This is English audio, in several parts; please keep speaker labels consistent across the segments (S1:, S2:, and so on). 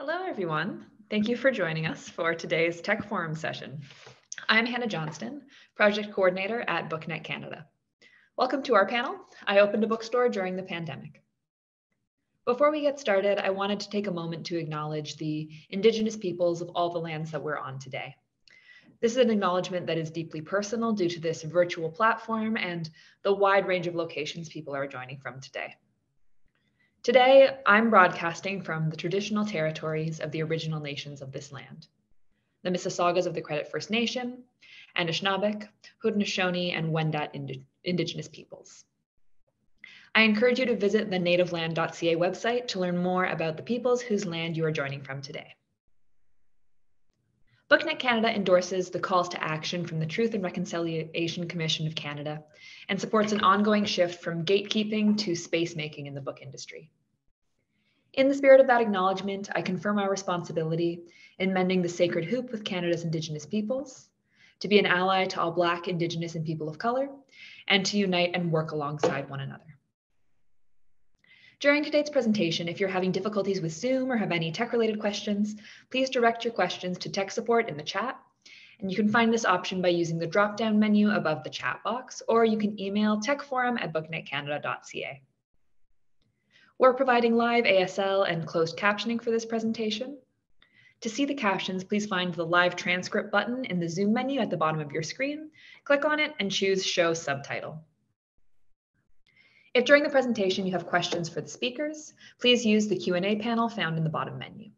S1: Hello, everyone. Thank you for joining us for today's Tech Forum session. I'm Hannah Johnston, Project Coordinator at BookNet Canada. Welcome to our panel, I Opened a Bookstore During the Pandemic. Before we get started, I wanted to take a moment to acknowledge the Indigenous peoples of all the lands that we're on today. This is an acknowledgement that is deeply personal due to this virtual platform and the wide range of locations people are joining from today. Today, I'm broadcasting from the traditional territories of the original nations of this land the Mississaugas of the Credit First Nation, Anishinaabeg, Haudenosaunee, and Wendat Indi Indigenous peoples. I encourage you to visit the nativeland.ca website to learn more about the peoples whose land you are joining from today. BookNet Canada endorses the calls to action from the Truth and Reconciliation Commission of Canada and supports an ongoing shift from gatekeeping to space making in the book industry. In the spirit of that acknowledgement, I confirm our responsibility in mending the sacred hoop with Canada's Indigenous peoples, to be an ally to all Black, Indigenous, and people of color, and to unite and work alongside one another. During today's presentation, if you're having difficulties with Zoom or have any tech-related questions, please direct your questions to tech support in the chat. And you can find this option by using the drop-down menu above the chat box, or you can email techforum at booknetcanada.ca. We're providing live ASL and closed captioning for this presentation. To see the captions, please find the live transcript button in the Zoom menu at the bottom of your screen. Click on it and choose Show Subtitle. If during the presentation you have questions for the speakers, please use the Q&A panel found in the bottom menu.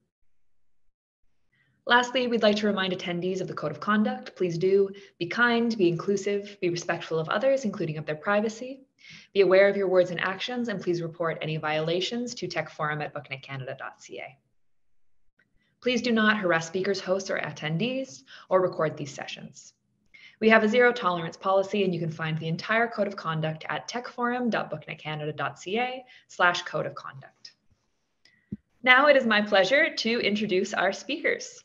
S1: Lastly, we'd like to remind attendees of the Code of Conduct. Please do be kind, be inclusive, be respectful of others, including of their privacy. Be aware of your words and actions, and please report any violations to techforum at booknetcanada.ca. Please do not harass speakers, hosts, or attendees, or record these sessions. We have a zero tolerance policy and you can find the entire code of conduct at techforum.booknetcanada.ca slash code of conduct. Now it is my pleasure to introduce our speakers.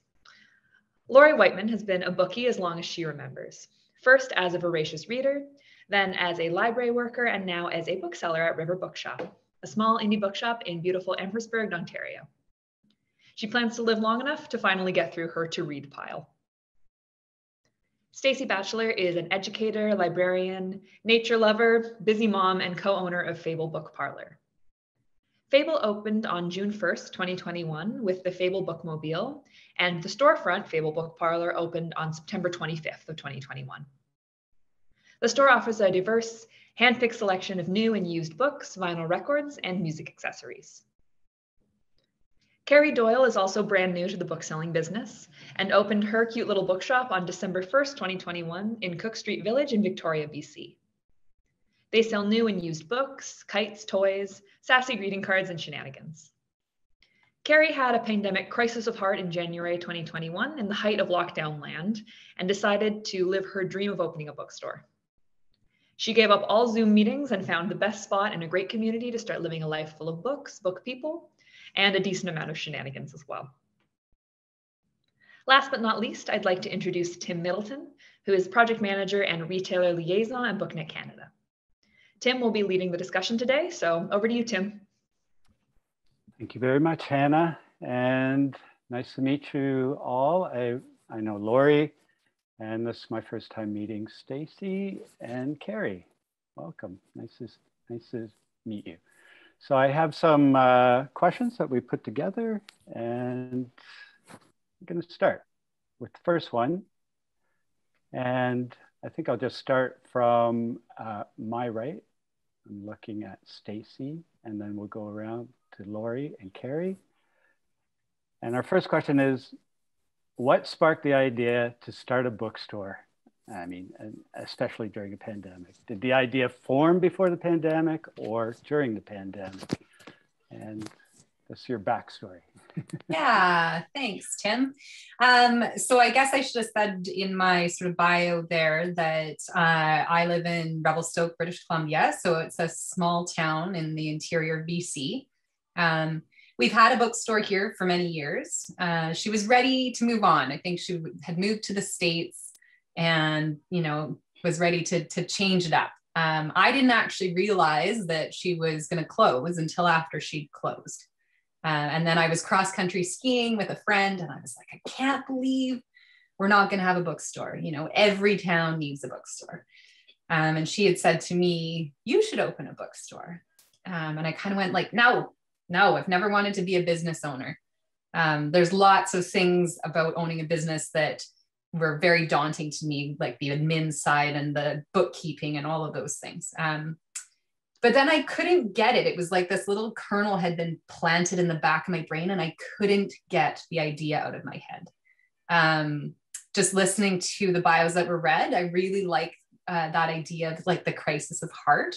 S1: Lori Whiteman has been a bookie as long as she remembers. First as a voracious reader, then as a library worker, and now as a bookseller at River Bookshop, a small indie bookshop in beautiful Amherstburg, Ontario. She plans to live long enough to finally get through her to read pile. Stacy Batchelor is an educator, librarian, nature lover, busy mom, and co-owner of Fable Book Parlor. Fable opened on June 1st, 2021 with the Fable Bookmobile, and the storefront Fable Book Parlor opened on September 25th of 2021. The store offers a diverse, hand-picked selection of new and used books, vinyl records, and music accessories. Carrie Doyle is also brand new to the bookselling business and opened her cute little bookshop on December 1st, 2021 in Cook Street Village in Victoria, BC. They sell new and used books, kites, toys, sassy greeting cards, and shenanigans. Carrie had a pandemic crisis of heart in January 2021 in the height of lockdown land and decided to live her dream of opening a bookstore. She gave up all Zoom meetings and found the best spot in a great community to start living a life full of books, book people, and a decent amount of shenanigans as well. Last but not least, I'd like to introduce Tim Middleton, who is project manager and retailer liaison at BookNet Canada. Tim will be leading the discussion today, so over to you, Tim.
S2: Thank you very much, Hannah, and nice to meet you all. I, I know Lori, and this is my first time meeting Stacy and Carrie. Welcome, nice to, nice to meet you. So I have some uh, questions that we put together and I'm going to start with the first one. And I think I'll just start from uh, my right. I'm looking at Stacy and then we'll go around to Lori and Carrie. And our first question is, what sparked the idea to start a bookstore? I mean, especially during a pandemic. Did the idea form before the pandemic or during the pandemic? And that's your backstory.
S3: yeah, thanks, Tim. Um, so I guess I should have said in my sort of bio there that uh, I live in Revelstoke, British Columbia. So it's a small town in the interior of BC. Um, we've had a bookstore here for many years. Uh, she was ready to move on. I think she had moved to the States and you know was ready to to change it up um, i didn't actually realize that she was going to close until after she'd closed Uh, and then I was cross country skiing with a friend, and I was like, I can't believe we're not going to have a bookstore. You know, every town needs a bookstore. Um, and she had said to me, "You should open a bookstore." Um, and I kind of went like, "No, no, I've never wanted to be a business owner." Um, there's lots of things about owning a business that were very daunting to me, like the admin side and the bookkeeping and all of those things. Um, but then I couldn't get it. It was like this little kernel had been planted in the back of my brain, and I couldn't get the idea out of my head. Um, just listening to the bios that were read, I really like uh, that idea of like the crisis of heart.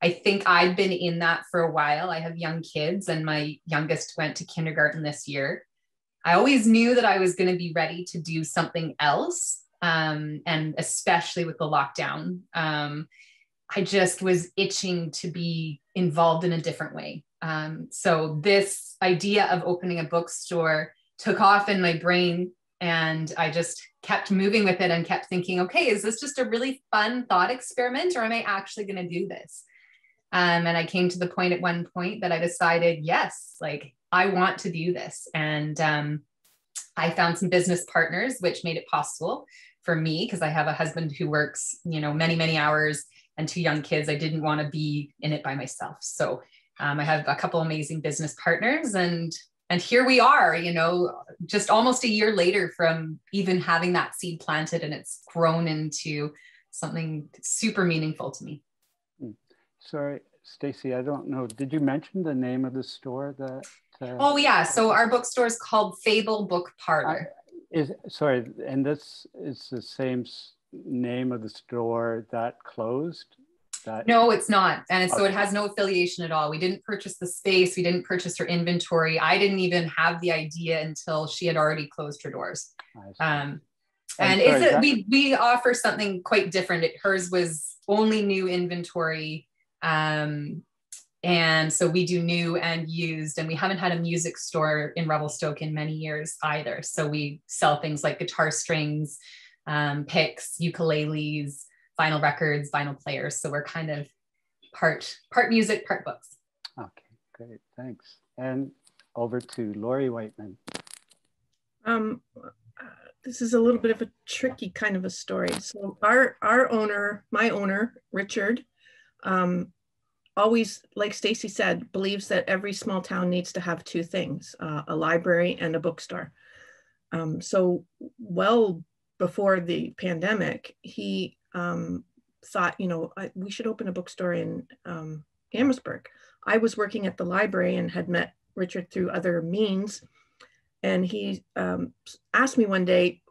S3: I think I'd been in that for a while. I have young kids, and my youngest went to kindergarten this year. I always knew that I was going to be ready to do something else, um, and especially with the lockdown, um, I just was itching to be involved in a different way. Um, so this idea of opening a bookstore took off in my brain and I just kept moving with it and kept thinking, okay, is this just a really fun thought experiment or am I actually going to do this? Um, and I came to the point at one point that I decided, yes, like I want to do this. And um, I found some business partners, which made it possible for me because I have a husband who works, you know, many, many hours and two young kids. I didn't want to be in it by myself. So um, I have a couple amazing business partners and and here we are you know just almost a year later from even having that seed planted and it's grown into something super meaningful to me.
S2: Sorry stacy i don't know did you mention the name of the store that
S3: uh, oh yeah so our bookstore is called fable book parlor
S2: I, is sorry and this is the same name of the store that closed
S3: that no, it's not. And so it has no affiliation at all. We didn't purchase the space. We didn't purchase her inventory. I didn't even have the idea until she had already closed her doors. Um, and sorry, we we offer something quite different. It, hers was only new inventory. Um, and so we do new and used, and we haven't had a music store in Revelstoke in many years either. So we sell things like guitar strings, um, picks, ukuleles, vinyl records, vinyl players. So we're kind of part part music, part books.
S2: Okay, great, thanks. And over to Lori Whiteman.
S4: Um, this is a little bit of a tricky kind of a story. So our our owner, my owner, Richard, um, always, like Stacy said, believes that every small town needs to have two things: uh, a library and a bookstore. Um, so well before the pandemic, he um, thought, you know, I, we should open a bookstore in um, Amherstburg. I was working at the library and had met Richard through other means. And he um, asked me one day,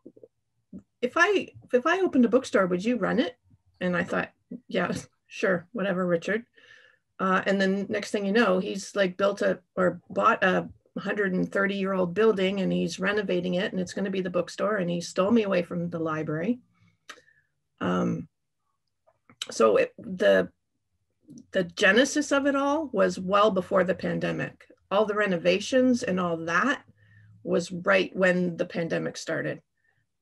S4: if I if I opened a bookstore, would you run it? And I thought, yeah, sure, whatever, Richard. Uh, and then next thing you know, he's like built a or bought a 130 year old building and he's renovating it and it's going to be the bookstore. And he stole me away from the library. Um, so it, the the genesis of it all was well before the pandemic. All the renovations and all that was right when the pandemic started.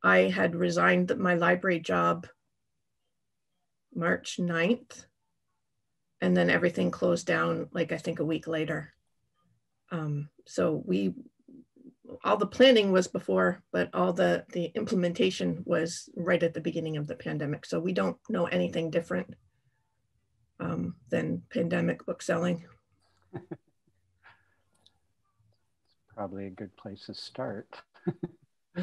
S4: I had resigned my library job March 9th, and then everything closed down like I think a week later. Um, so we all the planning was before, but all the, the implementation was right at the beginning of the pandemic. So we don't know anything different um, than pandemic book selling.
S2: Probably a good place to start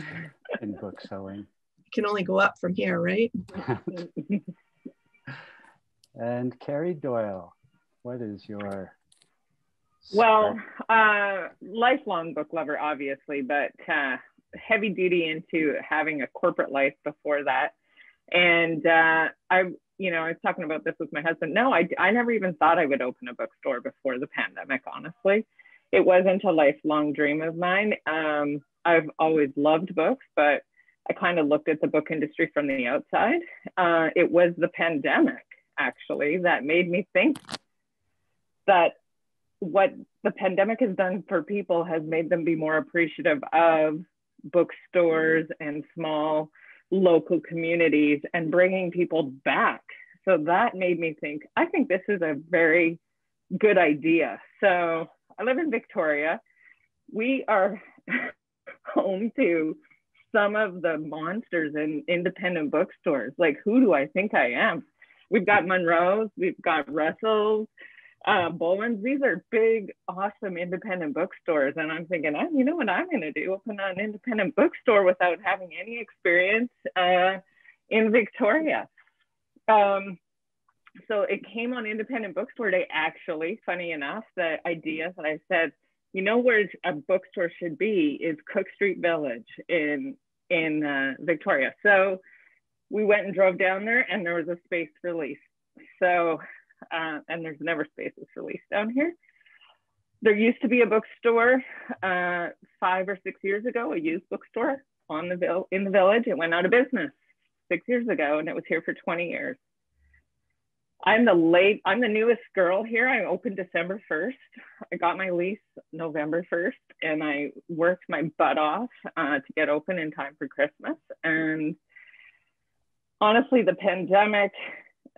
S2: in book selling.
S4: It can only go up from here, right?
S2: and Carrie Doyle, what is your
S5: well, uh, lifelong book lover, obviously, but uh, heavy duty into having a corporate life before that. And uh, I, you know, I was talking about this with my husband. No, I, I never even thought I would open a bookstore before the pandemic, honestly. It wasn't a lifelong dream of mine. Um, I've always loved books, but I kind of looked at the book industry from the outside. Uh, it was the pandemic, actually, that made me think that what the pandemic has done for people has made them be more appreciative of bookstores and small local communities and bringing people back. So that made me think, I think this is a very good idea. So I live in Victoria we are home to some of the monsters in independent bookstores. Like, who do I think I am? We've got Munro's, we've got Russell's, uh. These are big, awesome independent bookstores. And I'm thinking, oh, you know what I'm going to do? Open an independent bookstore without having any experience uh, in Victoria. Um, so it came on Independent Bookstore Day, actually, funny enough, the idea that I said, you know where a bookstore should be is Cook Street Village in in uh, Victoria. So we went and drove down there, and there was a space release. So uh, and there's never spaces released down here. There used to be a bookstore uh, five or six years ago, a used bookstore on the vil- in the village. It went out of business six years ago, and it was here for 20 years. I'm the late, I'm the newest girl here. I opened December 1st. I got my lease November 1st and I worked my butt off uh, to get open in time for Christmas. And honestly, the pandemic,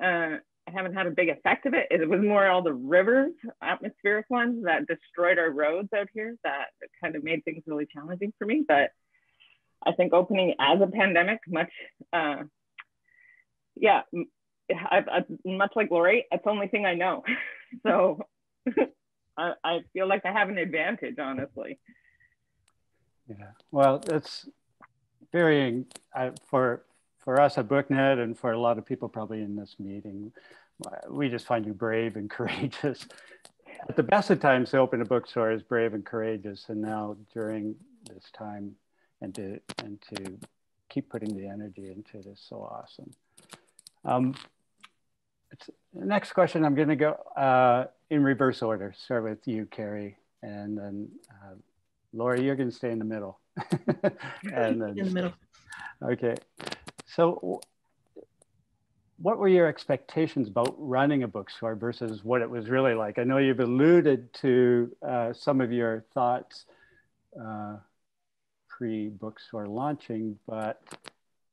S5: uh, I haven't had a big effect of it. It was more all the rivers, atmospheric ones that destroyed our roads out here that kind of made things really challenging for me. But I think opening as a pandemic, much, uh, yeah, I, I, much like Lori, it's the only thing I know. so I, I feel like I have an advantage, honestly.
S2: Yeah, well, it's very uh, for for us at BookNet and for a lot of people probably in this meeting. We just find you brave and courageous. At the best of times, to open a bookstore is brave and courageous, and now during this time, and to and to keep putting the energy into it is so awesome. Um, next question, I'm going to go uh, in reverse order. Start with you, Carrie, and then uh, Laura, you're going to stay in the middle.
S4: and then, in the middle.
S2: Okay. So, what were your expectations about running a bookstore versus what it was really like? I know you've alluded to uh, some of your thoughts uh, pre bookstore launching, but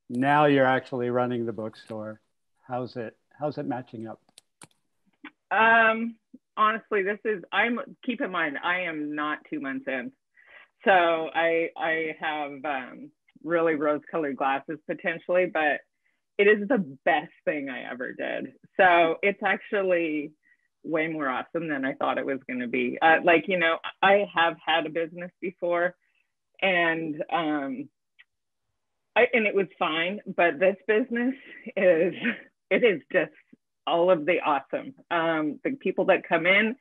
S2: now you're actually running the bookstore. How's it? How's it matching up?
S5: Um, honestly, this is I'm keep in mind I am not two months in, so I I have um, really rose-colored glasses potentially, but it is the best thing I ever did. So it's actually way more awesome than I thought it was going to be. Uh, like you know, I have had a business before, and um, I, and it was fine, but this business is it is just all of the awesome. Um, the people that come in,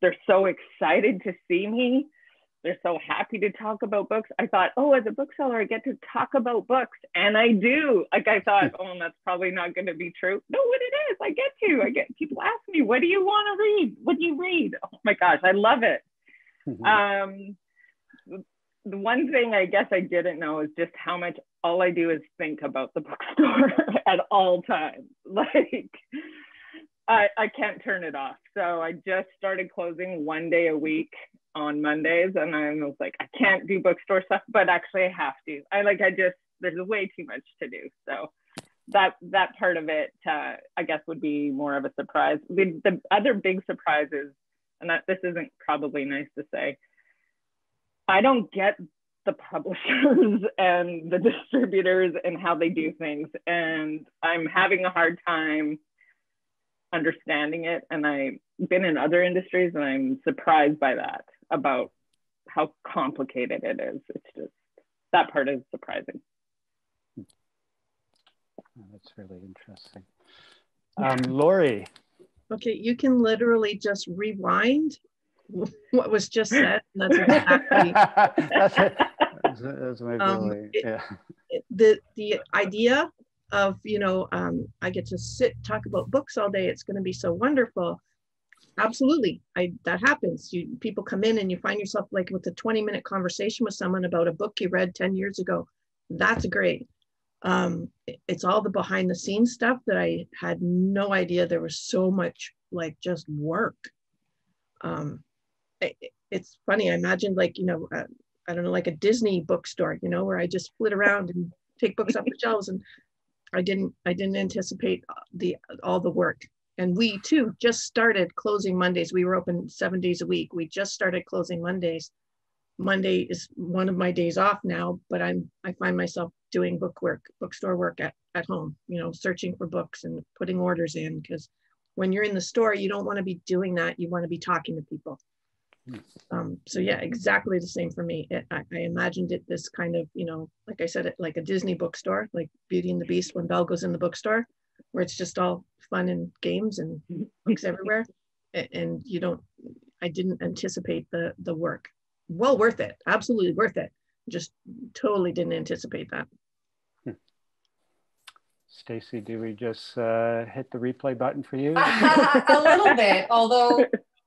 S5: they're so excited to see me. They're so happy to talk about books. I thought, oh, as a bookseller, I get to talk about books. And I do. Like I thought, oh, that's probably not going to be true. No, what it is. I get to. I get people ask me, what do you want to read? What do you read? Oh my gosh, I love it. Mm-hmm. Um, the one thing I guess I didn't know is just how much all I do is think about the bookstore at all times. Like I, I can't turn it off. So I just started closing one day a week on Mondays and I was like, I can't do bookstore stuff, but actually I have to. I like I just there's way too much to do. So that that part of it uh, I guess would be more of a surprise. The, the other big surprises, and that this isn't probably nice to say, I don't get the publishers and the distributors and how they do things. And I'm having a hard time understanding it. And I've been in other industries and I'm surprised by that about how complicated it is. It's just that part is surprising.
S2: Oh, that's really interesting. Um, Lori.
S4: Okay, you can literally just rewind what was just said. That's exactly. that's, it. that's, my um, yeah. It, the the idea of you know um, I get to sit talk about books all day. It's going to be so wonderful. Absolutely, I that happens. You people come in and you find yourself like with a 20 minute conversation with someone about a book you read 10 years ago. That's great. Um, it's all the behind the scenes stuff that I had no idea there was so much like just work. Um, it's funny. I imagined like, you know, uh, I don't know, like a Disney bookstore, you know, where I just flit around and take books off the shelves. And I didn't, I didn't anticipate the, all the work. And we too just started closing Mondays. We were open seven days a week. We just started closing Mondays Monday is one of my days off now, but I'm I find myself doing book work, bookstore work at, at home, you know, searching for books and putting orders in because when you're in the store, you don't want to be doing that. You want to be talking to people. Um, so yeah, exactly the same for me. It, I, I, imagined it this kind of, you know, like I said, it like a Disney bookstore, like Beauty and the Beast when Belle goes in the bookstore, where it's just all fun and games and books everywhere. And you don't, I didn't anticipate the the work. Well worth it, absolutely worth it. Just totally didn't anticipate that. Hmm.
S2: Stacy, do we just uh, hit the replay button for you?
S3: a little bit, although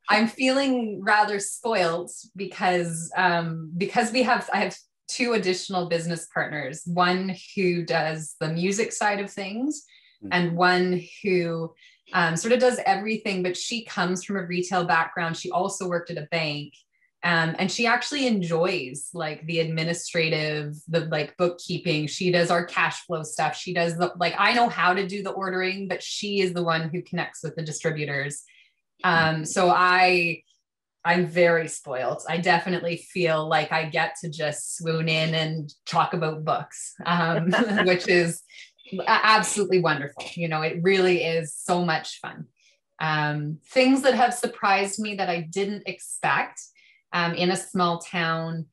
S3: I'm feeling rather spoiled because um, because we have I have two additional business partners. One who does the music side of things, mm-hmm. and one who um, sort of does everything. But she comes from a retail background. She also worked at a bank. Um, and she actually enjoys like the administrative the like bookkeeping she does our cash flow stuff she does the like i know how to do the ordering but she is the one who connects with the distributors um, so I I'm very spoiled. I definitely feel like I get to just swoon in and talk about books, um, which is absolutely wonderful. You know, it really is so much fun. Um, things that have surprised me that I didn't expect um, in a small town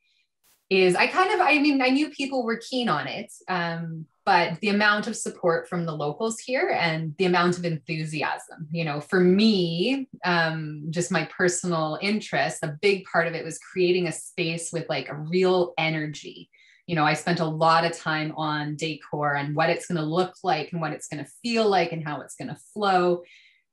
S3: is I kind of, I mean, I knew people were keen on it, um, but the amount of support from the locals here and the amount of enthusiasm, you know, for me, um, just my personal interest, a big part of it was creating a space with like a real energy. You know, I spent a lot of time on decor and what it's going to look like and what it's going to feel like and how it's going to flow.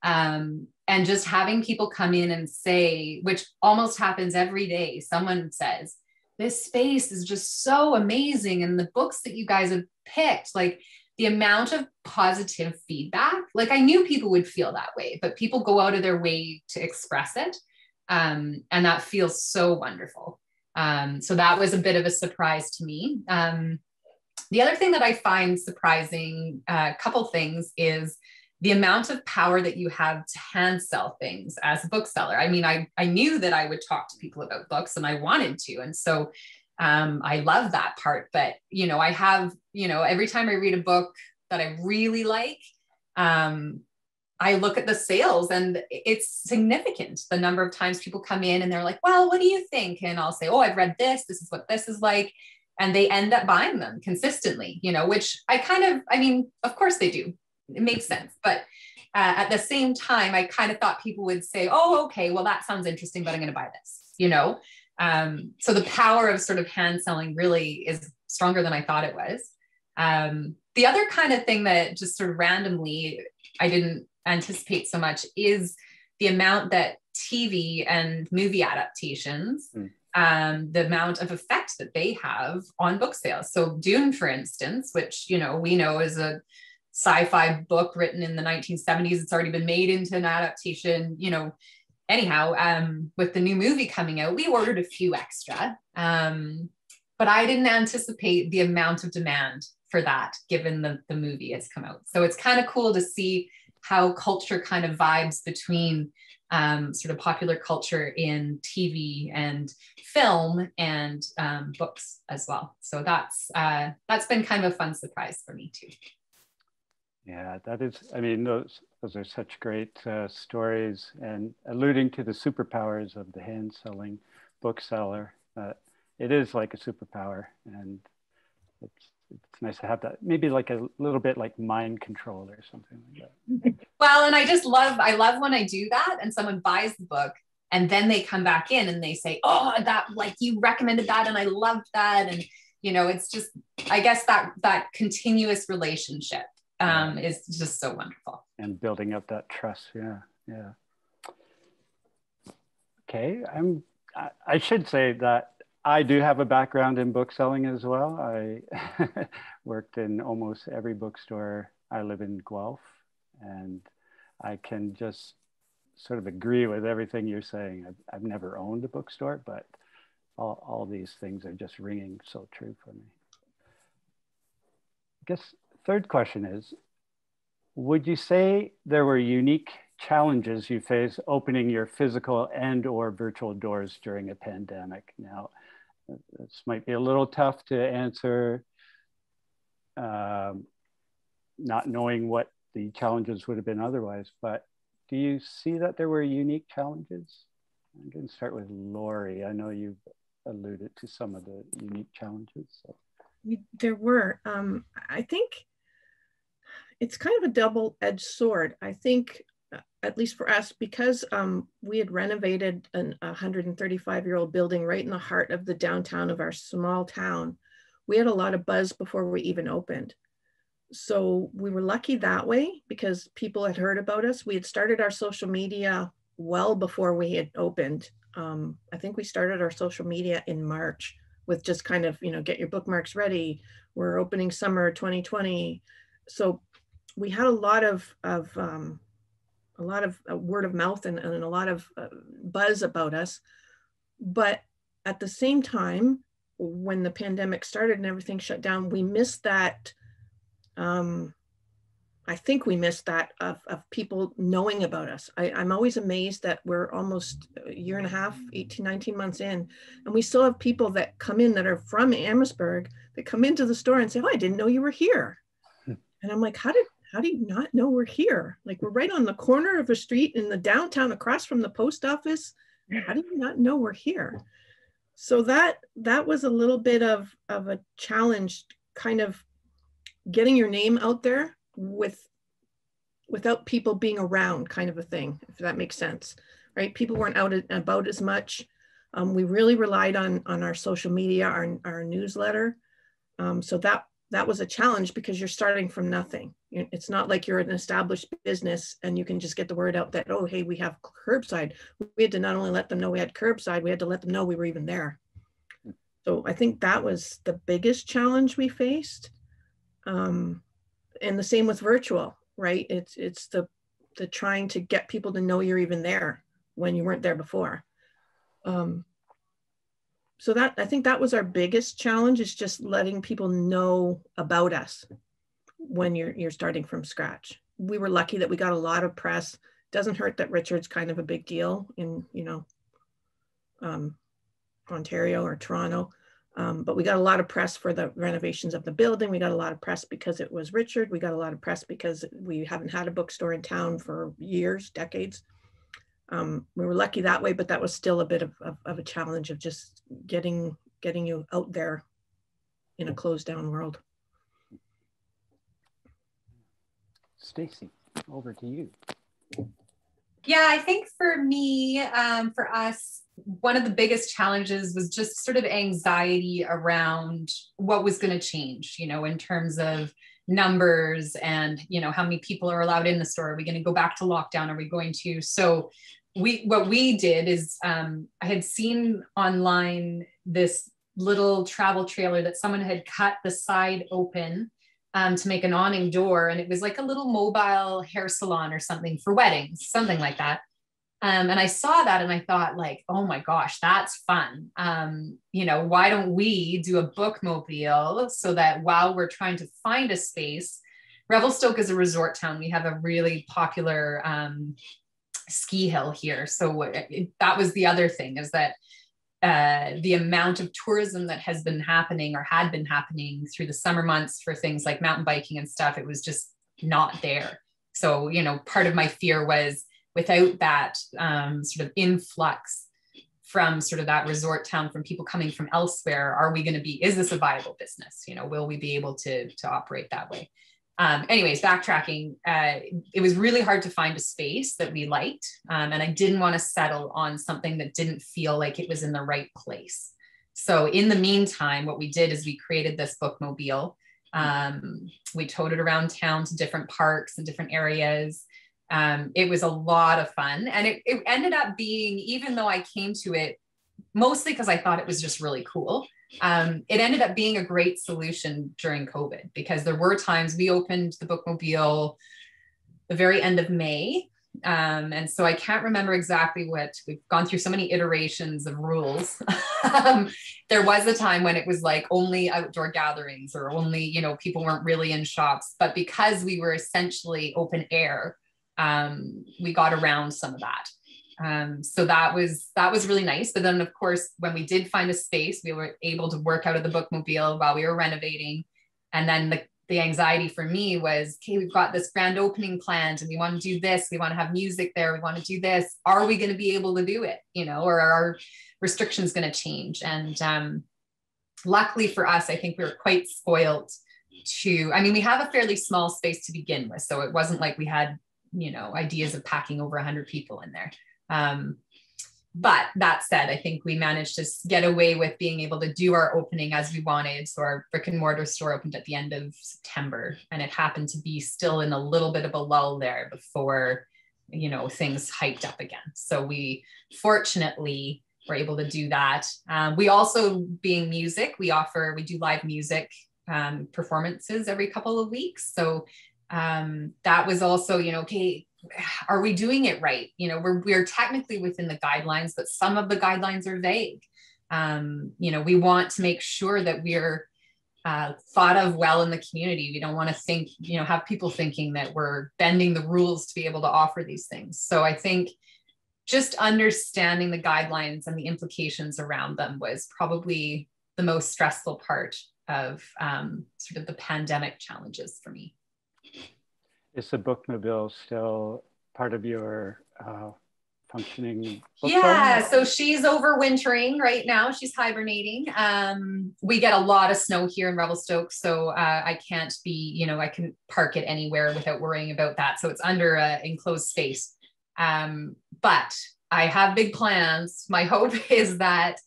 S3: Um, and just having people come in and say, which almost happens every day, someone says, this space is just so amazing and the books that you guys have picked like the amount of positive feedback like i knew people would feel that way but people go out of their way to express it um, and that feels so wonderful um, so that was a bit of a surprise to me um, the other thing that i find surprising a uh, couple things is the amount of power that you have to hand sell things as a bookseller. I mean, I, I knew that I would talk to people about books and I wanted to. And so um, I love that part. But, you know, I have, you know, every time I read a book that I really like, um, I look at the sales and it's significant. The number of times people come in and they're like, well, what do you think? And I'll say, oh, I've read this. This is what this is like. And they end up buying them consistently, you know, which I kind of, I mean, of course they do it makes sense. But uh, at the same time, I kind of thought people would say, oh, okay, well, that sounds interesting, but I'm going to buy this, you know? Um, so the power of sort of hand selling really is stronger than I thought it was. Um, the other kind of thing that just sort of randomly I didn't anticipate so much is the amount that TV and movie adaptations, mm. um, the amount of effect that they have on book sales. So Dune, for instance, which you know we know is a sci-fi book written in the 1970s. It's already been made into an adaptation, you know. Anyhow, um, with the new movie coming out, we ordered a few extra. Um, but I didn't anticipate the amount of demand for that given the, the movie has come out. So it's kind of cool to see how culture kind of vibes between um, sort of popular culture in TV and film and um, books as well. So that's uh, that's been kind of a fun surprise for me too.
S2: Yeah, that is, I mean, those, those are such great uh, stories and alluding to the superpowers of the hand selling bookseller. Uh, it is like a superpower and it's, it's nice to have that maybe like a little bit like mind control or something like that.
S3: Well, and I just love, I love when I do that and someone buys the book and then they come back in and they say, oh, that like you recommended that and I loved that. And, you know, it's just, I guess that, that continuous relationship um, is just so wonderful.
S2: And building up that trust. Yeah. Yeah. Okay. I'm, I, I should say that I do have a background in book selling as well. I worked in almost every bookstore. I live in Guelph and I can just sort of agree with everything you're saying. I've, I've never owned a bookstore, but all, all these things are just ringing so true for me. I guess third question is, would you say there were unique challenges you faced opening your physical and or virtual doors during a pandemic? Now, this might be a little tough to answer, um, not knowing what the challenges would have been otherwise, but do you see that there were unique challenges? I'm going to start with Lori. I know you've alluded to some of the unique challenges. So.
S4: There were. Um, I think it's kind of a double-edged sword. I think, at least for us, because um, we had renovated an 135-year-old building right in the heart of the downtown of our small town, we had a lot of buzz before we even opened. So we were lucky that way because people had heard about us. We had started our social media well before we had opened. Um, I think we started our social media in March with just kind of, you know, get your bookmarks ready. We're opening summer 2020. So we had a lot of, of um, a lot of uh, word of mouth and, and, a lot of uh, buzz about us. But at the same time, when the pandemic started and everything shut down, we missed that um, I think we missed that of, of people knowing about us. I, am always amazed that we're almost a year and a half, 18, 19 months in, and we still have people that come in that are from Amherstburg that come into the store and say, Oh, I didn't know you were here. Hmm. And I'm like, How did how do you not know we're here? Like we're right on the corner of a street in the downtown across from the post office. How do you not know we're here? So that that was a little bit of, of a challenge, kind of getting your name out there with without people being around kind of a thing if that makes sense right people weren't out about as much um, we really relied on on our social media our, our newsletter um, so that that was a challenge because you're starting from nothing it's not like you're an established business and you can just get the word out that oh hey we have curbside we had to not only let them know we had curbside we had to let them know we were even there so i think that was the biggest challenge we faced um, and the same with virtual, right? It's it's the the trying to get people to know you're even there when you weren't there before. Um, so that I think that was our biggest challenge is just letting people know about us when you're you're starting from scratch. We were lucky that we got a lot of press. Doesn't hurt that Richard's kind of a big deal in you know um, Ontario or Toronto. Um, but we got a lot of press for the renovations of the building. We got a lot of press because it was Richard. We got a lot of press because we haven't had a bookstore in town for years, decades. Um, we were lucky that way, but that was still a bit of, of, of a challenge of just getting getting you out there in a closed down world.
S2: Stacy, over to you.
S3: Yeah, I think for me, um, for us, one of the biggest challenges was just sort of anxiety around what was going to change, you know, in terms of numbers and, you know, how many people are allowed in the store. Are we going to go back to lockdown? Are we going to? So, we what we did is um, I had seen online this little travel trailer that someone had cut the side open um, to make an awning door, and it was like a little mobile hair salon or something for weddings, something like that. Um, and I saw that and I thought, like, oh my gosh, that's fun. Um, you know, why don't we do a bookmobile so that while we're trying to find a space, Revelstoke is a resort town. We have a really popular um, ski hill here. So it, that was the other thing is that uh, the amount of tourism that has been happening or had been happening through the summer months for things like mountain biking and stuff, it was just not there. So, you know, part of my fear was without that um, sort of influx from sort of that resort town from people coming from elsewhere are we going to be is this a viable business you know will we be able to to operate that way um, anyways backtracking uh, it was really hard to find a space that we liked um, and i didn't want to settle on something that didn't feel like it was in the right place so in the meantime what we did is we created this bookmobile um, we towed it around town to different parks and different areas um, it was a lot of fun. And it, it ended up being, even though I came to it mostly because I thought it was just really cool, um, it ended up being a great solution during COVID because there were times we opened the bookmobile the very end of May. Um, and so I can't remember exactly what we've gone through so many iterations of rules. um, there was a time when it was like only outdoor gatherings or only, you know, people weren't really in shops. But because we were essentially open air, um, we got around some of that. Um, so that was that was really nice. But then of course, when we did find a space, we were able to work out of the bookmobile while we were renovating. And then the, the anxiety for me was, okay, we've got this grand opening planned and we want to do this, we want to have music there, we want to do this. Are we going to be able to do it? You know, or are our restrictions going to change? And um, luckily for us, I think we were quite spoiled to, I mean, we have a fairly small space to begin with. So it wasn't like we had you know ideas of packing over 100 people in there um, but that said i think we managed to get away with being able to do our opening as we wanted. So our brick and mortar store opened at the end of september and it happened to be still in a little bit of a lull there before you know things hiked up again. So we fortunately were able to do that. Um, we also being music we offer we do live music um, performances every couple of weeks. So um, that was also, you know, okay, are we doing it right? You know, we're we're technically within the guidelines, but some of the guidelines are vague. Um, you know, we want to make sure that we're uh, thought of well in the community. We don't want to think, you know, have people thinking that we're bending the rules to be able to offer these things. So I think just understanding the guidelines and the implications around them was probably the most stressful part of um, sort of the pandemic challenges for me
S2: is the bookmobile still part of your uh, functioning
S3: yeah so she's overwintering right now. She's hibernating. Um, we get a lot of snow here in revelstoke so uh, i can't be you know i can park it anywhere without worrying about that. So it's under an enclosed space. Um, but i have big plans my hope is that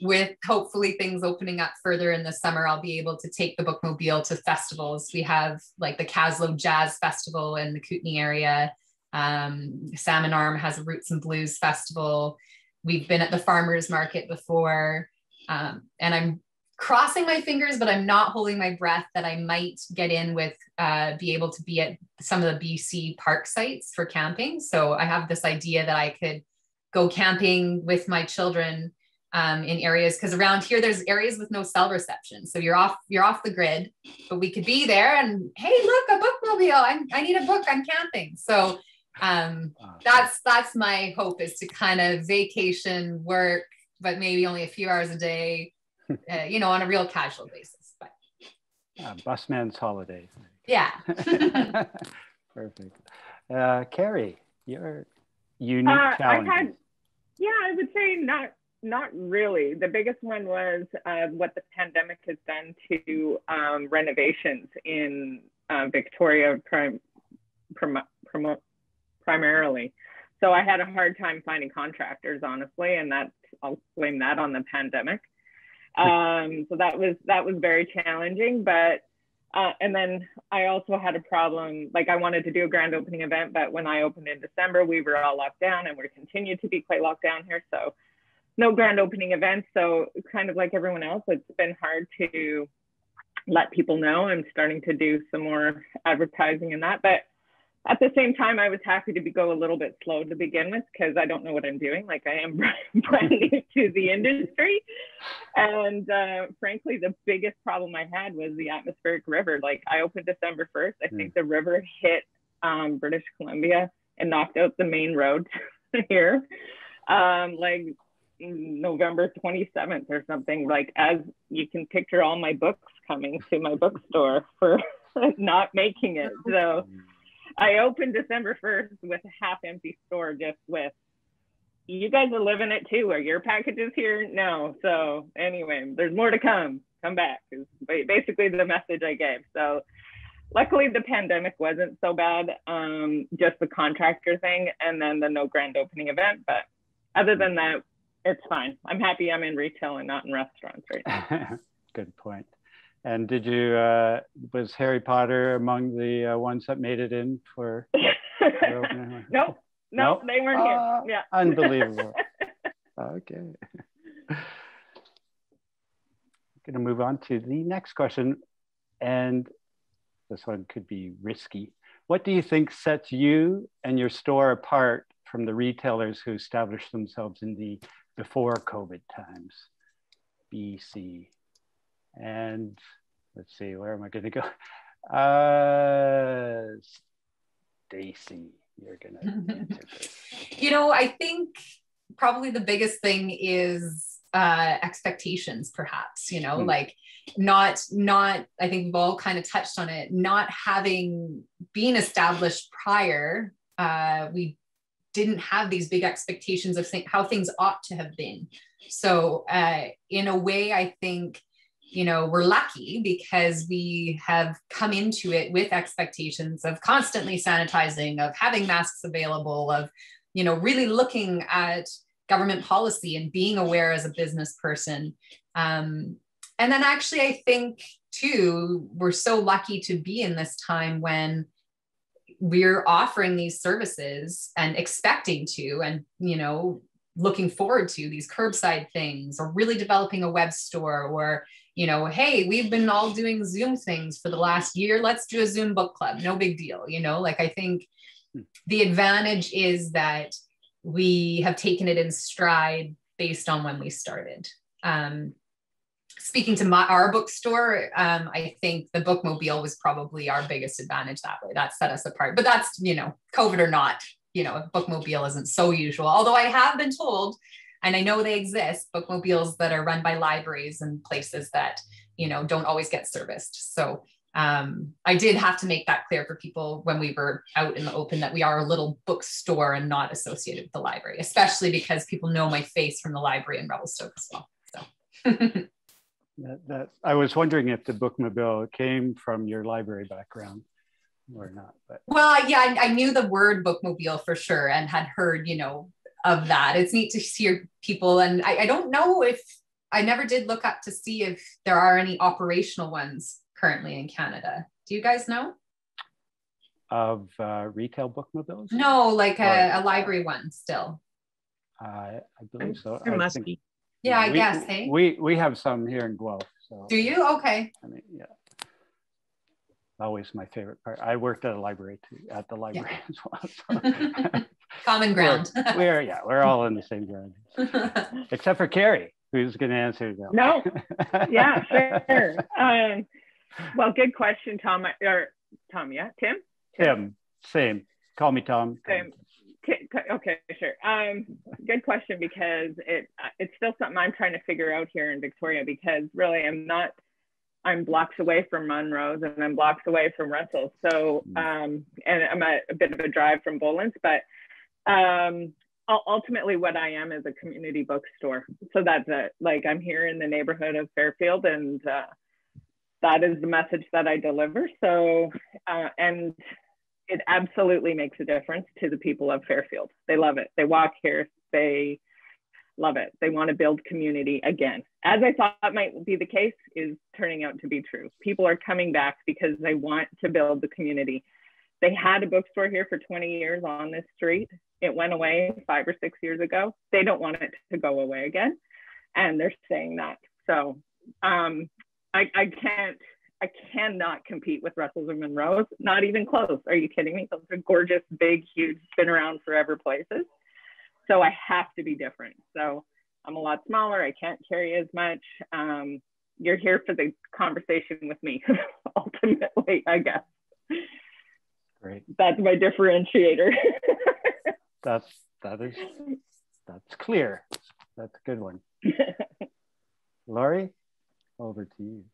S3: with hopefully things opening up further in the summer, I'll be able to take the bookmobile to festivals. We have like the Kaslo Jazz Festival in the Kootenay area. Um, Salmon Arm has a Roots and Blues Festival. We've been at the farmers market before. Um, and I'm crossing my fingers, but I'm not holding my breath that I might get in with, uh, be able to be at some of the BC park sites for camping. So I have this idea that I could go camping with my children um, in areas because around here there's areas with no cell reception. So you're off you're off the grid but we could be there and hey look a bookmobile. I'm, i need a book. I'm camping. So um, that's that's my hope is to kind of vacation work but maybe only a few hours a day uh, you know on a real casual basis but
S2: uh, busman's holiday.
S3: Yeah.
S2: Perfect. Uh, carrie your unique uh,
S5: challenge yeah i would say not not really. The biggest one was uh, what the pandemic has done to um, renovations in uh, Victoria prim- prim- prim- primarily. So I had a hard time finding contractors, honestly, and that I'll blame that on the pandemic. Um, so that was that was very challenging. But uh, and then I also had a problem. Like I wanted to do a grand opening event, but when I opened in December, we were all locked down, and we're continued to be quite locked down here. So no grand opening events. So kind of like everyone else, it's been hard to let people know. I'm starting to do some more advertising in that. But at the same time, I was happy to be, go a little bit slow to begin with because I don't know what I'm doing. Like I am brand new to the industry. And uh, frankly, the biggest problem I had was the atmospheric river. Like I opened December 1st. I think hmm. the river hit um, British Columbia and knocked out the main road here. Um, like November 27th or something, like as you can picture all my books coming to my bookstore for not making it. So I opened December 1st with a half empty store just with you guys are living it too. Are your packages here? No. So anyway, there's more to come. Come back is basically the message I gave. So luckily the pandemic wasn't so bad. Um, just the contractor thing and then the no grand opening event. But other than that, it's fine. I'm happy I'm in retail and not in restaurants right now.
S2: Good point. And did you, uh, was Harry Potter among the uh, ones that made it in for?
S5: nope, nope, nope, they weren't here. Ah, yeah.
S2: Unbelievable. okay. I'm going to move on to the next question. And this one could be risky. What do you think sets you and your store apart from the retailers who established themselves in the before COVID times, BC. And let's see, where am I going to go? Uh, Stacy. you're gonna
S3: you know i think probably the biggest thing is uh expectations perhaps you know mm. like not not i think we've all kind of touched on it not having been established prior uh we didn't have these big expectations of th- how things ought to have been so uh in a way i think you know we're lucky because we have come into it with expectations of constantly sanitizing of having masks available of you know really looking at government policy and being aware as a business person. Um, and then actually i think too we're so lucky to be in this time when we're offering these services and expecting to and you know looking forward to these curbside things or really developing a web store or you know hey we've been all doing zoom things for the last year let's do a zoom book club no big deal you know like i think hmm. the advantage is that we have taken it in stride based on when we started um, speaking to my, our bookstore, um, I think the bookmobile was probably our biggest advantage that way. That set us apart. But that's, you know, COVID or not, you know, a bookmobile isn't so usual. Although I have been told, and I know they exist, bookmobiles that are run by libraries and places that, you know, don't always get serviced. So um, I did have to make that clear for people when we were out in the open that we are a little bookstore and not associated with the library, especially because people know my face from the library in Revelstoke as well. So.
S2: That, that, I was wondering if the bookmobile came from your library background or not. But
S3: well, yeah, I, I, knew the word bookmobile for sure and had heard, you know, of that. It's neat to see people, and I, I don't know if I never did look up to see if there are any operational ones currently in Canada. Do you guys know?
S2: Of uh, retail bookmobiles?
S3: No, like a, a library one still.
S2: Uh, I believe so.
S4: There
S2: I
S4: must be.
S3: Yeah, I we, guess. Hey.
S2: We we have some here in Guelph. So.
S3: Do you? Okay.
S2: I mean, yeah. Always my favorite part. I worked at a library too, at the library yeah. as well.
S3: So. Common ground.
S2: we're, we're, yeah, we're all in the same ground, except for Carrie, who's going to answer that.
S5: No. Yeah, sure. Um, well, good question, Tom. Or Tom, yeah, Tim.
S2: Tim, same. Call me Tom.
S5: Same okay, sure. Um, good question because it it's still something I'm trying to figure out here in Victoria because really I'm not. I'm blocks away from Munro's and I'm blocks away from Russell. So mm. um, and I'm a, a, bit of a drive from Bolen's, but um, ultimately what I am is a community bookstore. So that's it. Like I'm here in the neighborhood of Fairfield and uh, that is the message that I deliver. So uh, and it absolutely makes a difference to the people of Fairfield. They love it. They walk here, they love it. They want to build community again. As I thought might be the case, is turning out to be true. People are coming back because they want to build the community. They had a bookstore here for 20 years on this street. It went away five or six years ago. They don't want it to go away again. And they're saying that. So um, I, I can't I cannot compete with Russells and Munro's, Not even close. Are you kidding me? Those are gorgeous, big, huge, been around forever places. So I have to be different. So I'm a lot smaller. I can't carry as much. Um, you're here for the conversation with me, ultimately, I guess.
S2: Great.
S5: That's my differentiator.
S2: that's that is that's clear. That's a good one. Lori, over to you.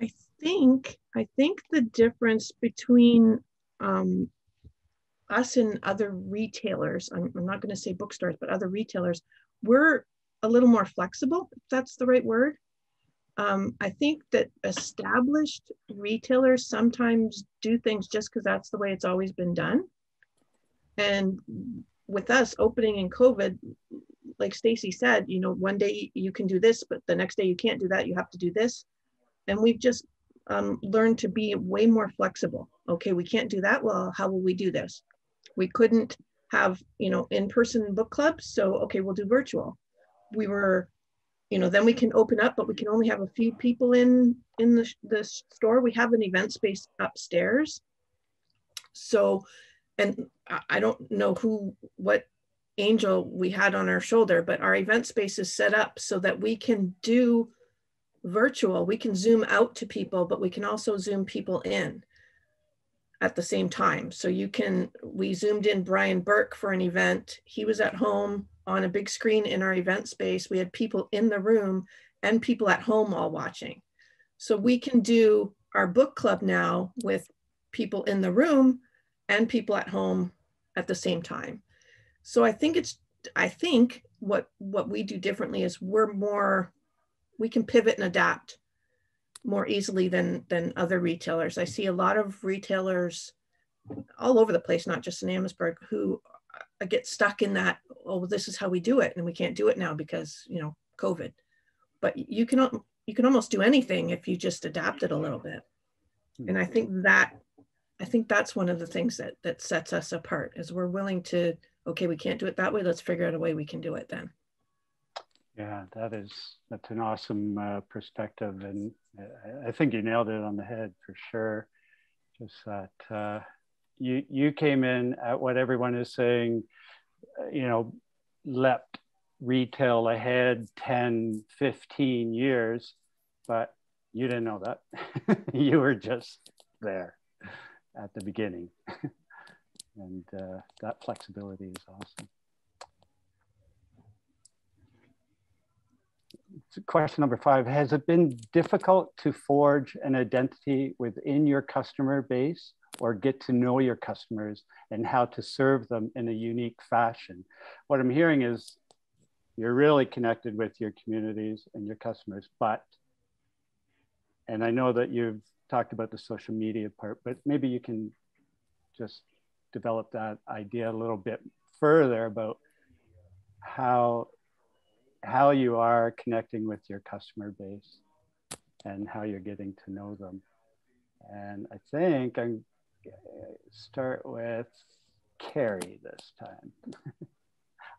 S4: I think I think the difference between um, us and other retailers, I'm, I'm not going to say bookstores, but other retailers, we're a little more flexible, if that's the right word. Um, I think that established retailers sometimes do things just because that's the way it's always been done. And with us opening in COVID, like Stacy said, you know, one day you can do this, but the next day you can't do that. You have to do this. And we've just um, learned to be way more flexible. Okay, we can't do that. Well, how will we do this? We couldn't have, you know, in-person book clubs. So, okay, we'll do virtual. We were, you know, then we can open up, but we can only have a few people in, in the, the store. We have an event space upstairs. So, and I don't know who, what angel we had on our shoulder, but our event space is set up so that we can do virtual, we can zoom out to people, but we can also zoom people in. at the same time. So you can, we zoomed in Brian Burke for an event. He was at home on a big screen in our event space. We had people in the room and people at home all watching. So we can do our book club now with people in the room and people at home at the same time. So I think it's, I think what, what we do differently is we're more, we can pivot and adapt more easily than than other retailers. I see a lot of retailers all over the place, not just in Amherstburg, who uh, get stuck in that. Oh, this is how we do it, and we can't do it now because you know COVID. But you can you can almost do anything if you just adapt it a little bit. And I think that I think that's one of the things that that sets us apart is we're willing to okay, we can't do it that way. Let's figure out a way we can do it then.
S2: Yeah, that is that's an awesome uh, perspective, and I think you nailed it on the head for sure. Just that uh, you you came in at what everyone is saying, uh, you know, leapt retail ahead 10, 15 years, but you didn't know that. you were just there at the beginning, and uh, that flexibility is awesome. question number five, has it been difficult to forge an identity within your customer base or get to know your customers and how to serve them in a unique fashion? What I'm hearing is you're really connected with your communities and your customers, but, and I know that you've talked about the social media part, but maybe you can just develop that idea a little bit further about how how you are connecting with your customer base and how you're getting to know them. And I think I'm start with Carrie this time.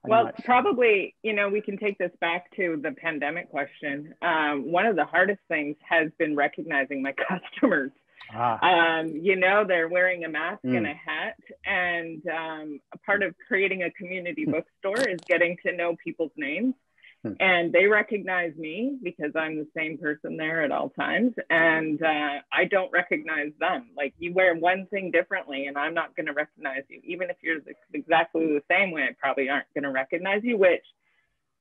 S5: well, probably, you know, we can take this back to the pandemic question. Um, one of the hardest things has been recognizing my customers. Ah. Um, you know, they're wearing a mask mm. and a hat. And um, a part of creating a community bookstore is getting to know people's names. Hmm. and they recognize me because I'm the same person there at all times. And uh, I don't recognize them. Like you wear one thing differently, and I'm not going to recognize you. Even if you're exactly the same way, I probably aren't going to recognize you, which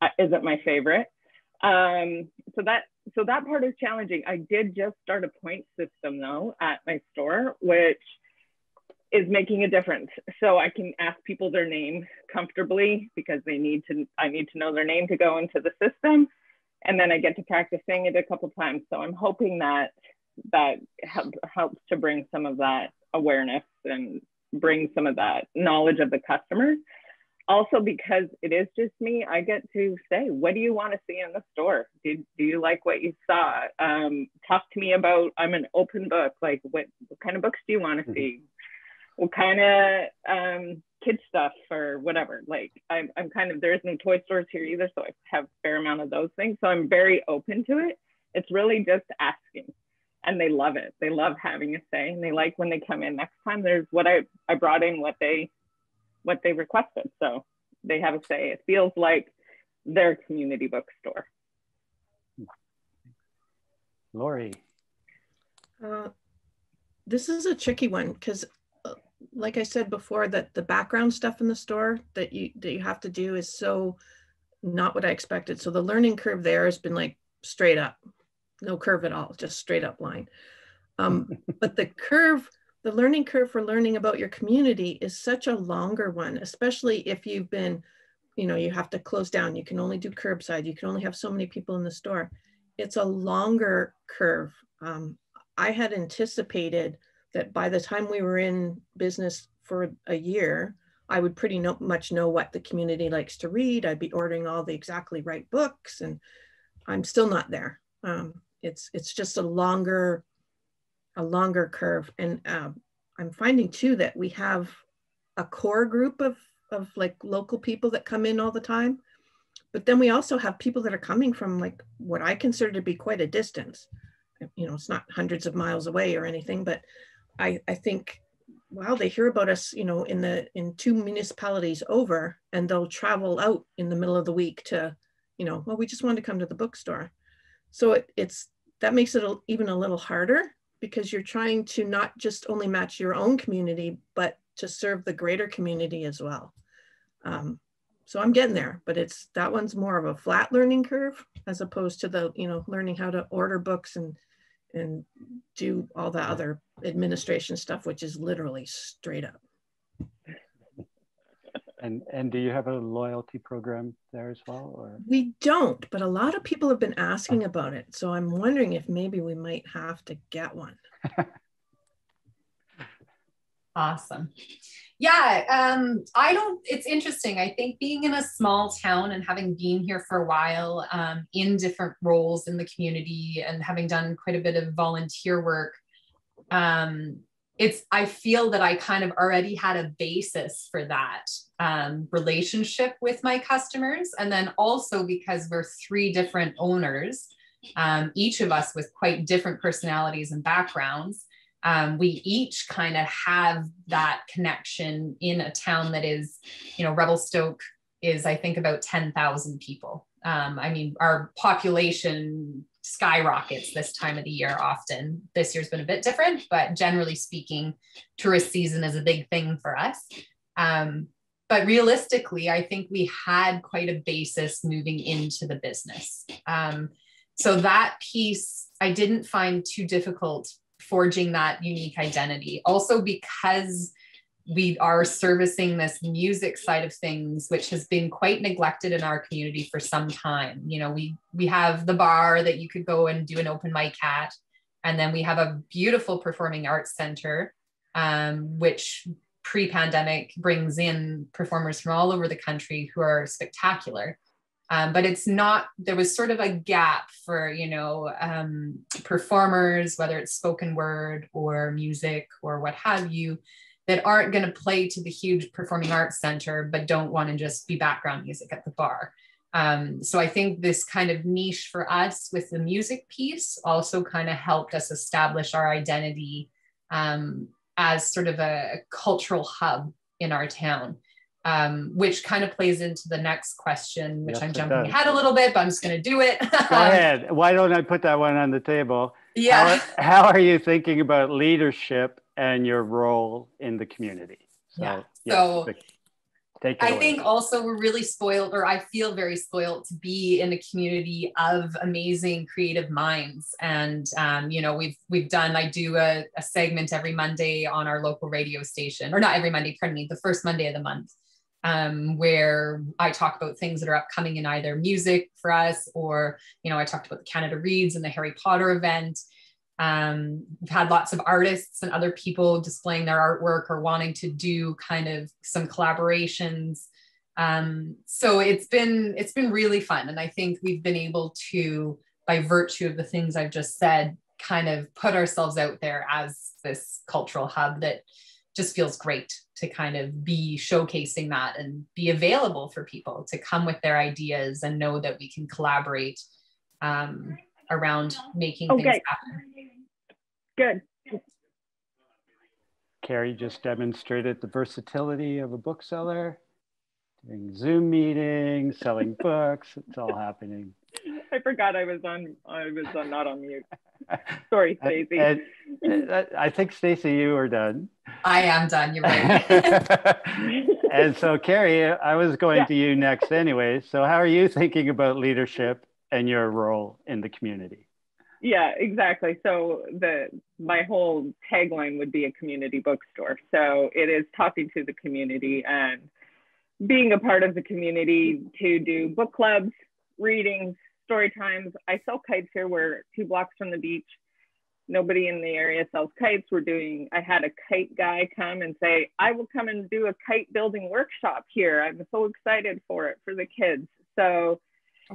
S5: uh, isn't my favorite. Um, so that so that part is challenging. I did just start a point system though at my store, which is making a difference. So I can ask people their name comfortably because they need to, I need to know their name to go into the system. And then I get to practice saying it a couple times. So I'm hoping that that help, helps to bring some of that awareness and bring some of that knowledge of the customer. Also, because it is just me, I get to say, what do you want to see in the store? Do, do you like what you saw? Um, talk to me about, I'm an open book. Like, what, what kind of books do you want to mm-hmm. see? What kind of um, kid stuff or whatever. Like I'm, I'm kind of, there's no toy stores here either. So I have a fair amount of those things. So I'm very open to it. It's really just asking and they love it. They love having a say and they like when they come in next time there's what I, I brought in what they, what they requested. So they have a say. It feels like their community bookstore.
S2: Lori.
S4: Uh, this is a tricky one because like I said before, that the background stuff in the store that you that you have to do is so not what I expected. So the learning curve there has been like straight up, no curve at all, just straight up line. Um, but the curve, the learning curve for learning about your community is such a longer one, especially if you've been, you know, you have to close down. You can only do curbside. You can only have so many people in the store. It's a longer curve. Um, I had anticipated that by the time we were in business for a year, I would pretty no, much know what the community likes to read. I'd be ordering all the exactly right books, and I'm still not there. Um, it's it's just a longer a longer curve, and uh, I'm finding too that we have a core group of of like local people that come in all the time, but then we also have people that are coming from like what I consider to be quite a distance. You know, it's not hundreds of miles away or anything, but I, I think, wow, they hear about us, you know, in the in two municipalities over, and they'll travel out in the middle of the week to, you know, well, we just wanted to come to the bookstore. So it, it's that makes it even a little harder. because you're trying to not just only match your own community, but to serve the greater community as well. Um, so I'm getting there, but it's that one's more of a flat learning curve as opposed to the, you know, learning how to order books and and do all the other administration stuff, which is literally straight up.
S2: And and do you have a loyalty program there as well? Or
S4: we don't, but a lot of people have been asking about it. So I'm wondering if maybe we might have to get one.
S3: awesome. Yeah, um, I don't, it's interesting. I think being in a small town and having been here for a while um, in different roles in the community and having done quite a bit of volunteer work, um, it's, I feel that I kind of already had a basis for that um, relationship with my customers. And then also because we're three different owners, um, each of us with quite different personalities and backgrounds um, we each kind of have that connection in a town that is, you know, Revelstoke is, I think, about 10,000 people. Um, I mean, our population skyrockets this time of the year often. This year's been a bit different, but generally speaking, tourist season is a big thing for us. Um, but realistically, I think we had quite a basis moving into the business. Um, so that piece I didn't find too difficult forging that unique identity. Also, because we are servicing this music side of things which has been quite neglected in our community for some time you know we we have the bar that you could go and do an open mic at and then we have a beautiful performing arts center um, which pre-pandemic brings in performers from all over the country who are spectacular um, but it's not there was sort of a gap for you know um, performers whether it's spoken word or music or what have you that aren't going to play to the huge performing arts center but don't want to just be background music at the bar. Um, so i think this kind of niche for us with the music piece also kind of helped us establish our identity um, as sort of a, a cultural hub in our town um, which kind of plays into the next question, which yes, I'm jumping ahead a little bit, but I'm just going to do it.
S2: Go ahead. Why don't I put that one on the table?
S3: Yeah.
S2: How, how are you thinking about leadership and your role in the community?
S3: So, yeah. Yes, so Take I away. think also we're really spoiled, or I feel very spoiled to be in a community of amazing creative minds. And um, you know, we've we've done. I do a, a segment every Monday on our local radio station, or not every Monday. Pardon me, the first Monday of the month um, where I talk about things that are upcoming in either music for us or, you know, I talked about the Canada Reads and the Harry Potter event. Um, we've had lots of artists and other people displaying their artwork or wanting to do kind of some collaborations. Um, so it's been it's been really fun, and I think we've been able to, by virtue of the things I've just said, kind of put ourselves out there as this cultural hub that just feels great to kind of be showcasing that and be available for people to come with their ideas and know that we can collaborate um, around making okay. things happen.
S5: Good.
S2: Carrie just demonstrated the versatility of a bookseller, doing Zoom meetings, selling books. It's all happening.
S5: I forgot I was on. I was on, not on mute. Sorry, uh, Stacy. Uh, uh, I
S2: think Stacy, you are done.
S3: I am done. You're right.
S2: and so, Carrie, I was going yeah. to you next anyway. So, how are you thinking about leadership and your role in the community?
S5: Yeah, exactly. So the my whole tagline would be a community bookstore. So it is talking to the community and being a part of the community to do book clubs, readings, story times. I sell kites here. We're two blocks from the beach. Nobody in the area sells kites. We're doing, I had a kite guy come and say, I will come and do a kite building workshop here. I'm so excited for it for the kids. So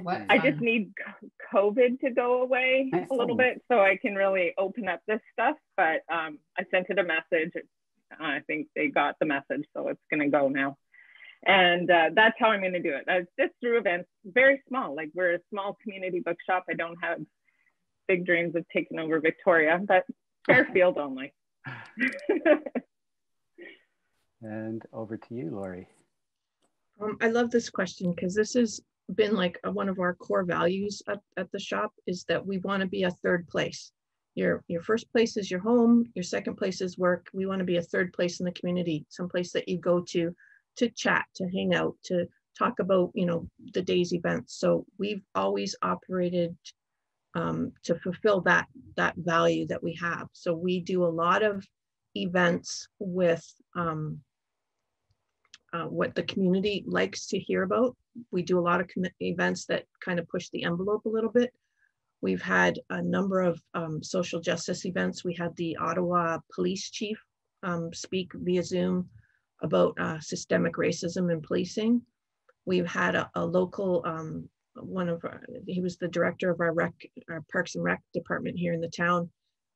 S5: what I just need COVID to go away a little bit so I can really open up this stuff. But um, I sent it a message. I think they got the message, so it's going to go now and uh, that's how I'm going to do it. It's just through events, very small. Like we're a small community bookshop. I don't have big dreams of taking over Victoria, but Fairfield only.
S2: and over to you, Lori.
S4: Um, I love this question because this has been like a, one of our core values at, at the shop is that we want to be a third place. your your first place is your home your second place is work we want to be a third place in the community someplace that you go to to chat to hang out to talk about you know the day's events. So we've always operated um, to fulfill that that value that we have. So we do a lot of events with um, uh, what the community likes to hear about. We do a lot of events that kind of push the envelope a little bit. We've had a number of um, social justice events. We had the Ottawa police chief um, speak via Zoom about uh, systemic racism in policing. We've had a, a local, um, one of, our, he was the director of our rec, our Parks and Rec department here in the town.